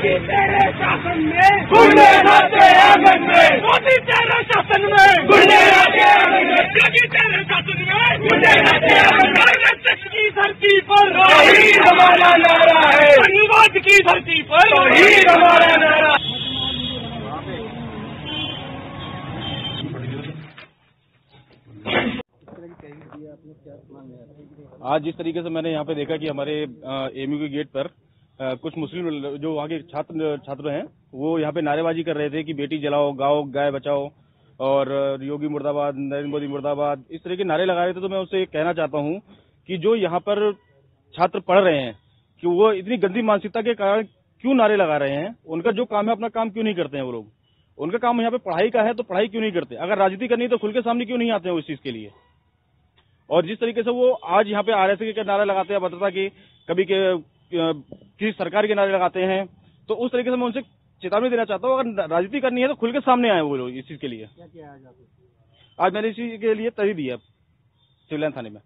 योगी तेरे शासन में। गुंडे रहते आँगन में। मोदी तेरे शासन में। गुंडे रहते आँगन में। योगी तेरे शासन में। गुंडे रहते आँगन में। की धरती पर। वही हमारा नारा है। धन्यवाद की धरती पर। वही हमारा नारा। आज जिस तरीके से मैंने यहाँ पे देखा कि हमारे एमयू के गेट पर कुछ मुस्लिम जो वहाँ के छात्र छात्र हैं, वो यहाँ पे नारेबाजी कर रहे थे कि बेटी जलाओ, गाओ, गाय बचाओ, और योगी मुर्दाबाद, नरेंद्र मोदी मुर्दाबाद, इस तरह के नारे लगा रहे थे तो मैं उससे कहना चाहता हूँ कि जो यहाँ पर छात्र पढ़ रहे हैं, कि वो इतनी गंदी मानसिकता के कारण क्यों नारे लगा रहे हैं? उनका जो काम है, अपना काम क्यों नहीं करते हैं वो लोग? उनका काम यहाँ पे पढ़ाई का है तो पढ़ाई क्यों नहीं करते? अगर राजनीति करनी है तो खुल के सामने क्यों नहीं आते हैं उस चीज़ के लिए? और जिस तरीके से वो आज यहाँ पे आर आरएसए के नारा लगाते हैं भद्रता के, कभी के किसी सरकार के नारे लगाते हैं तो उस तरीके से मैं उनसे चेतावनी देना चाहता हूँ अगर राजनीति करनी है तो खुल के सामने आए वो लोग इस चीज़ के लिए। आज मैंने इसी के लिए तरी दी है सिविल लाइन थाने में।